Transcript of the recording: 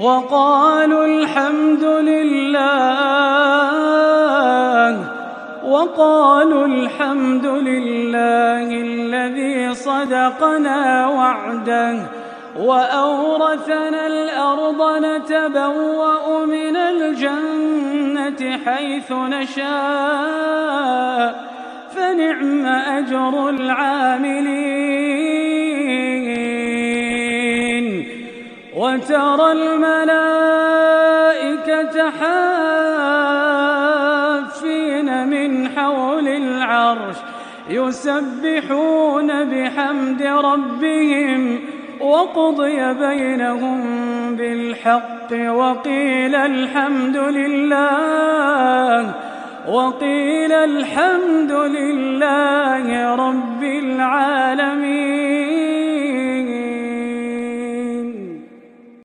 وقالوا الحمد لله. وقالوا الحمد لله الذي صدقنا وعده. وأورثنا الأرض نتبوأ من الجنة حيث نشاء. فنعم أجر العاملين. وترى الملائكة حافين من حول العرش يسبحون بحمد ربهم وقضي بينهم بالحق وقيل الحمد لله وقيل الحمد لله رب العالمين